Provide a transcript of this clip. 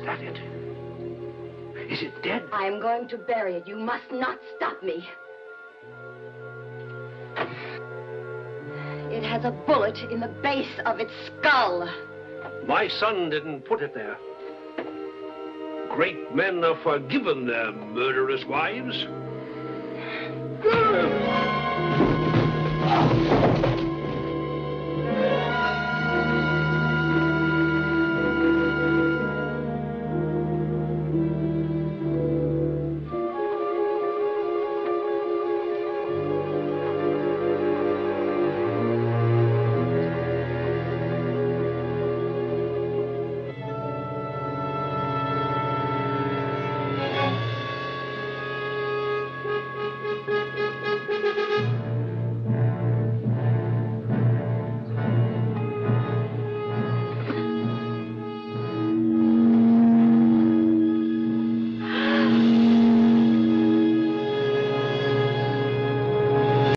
Is that it? Is it dead? I am going to bury it. You must not stop me. It has a bullet in the base of its skull. My son didn't put it there. Great men are forgiven their murderous wives.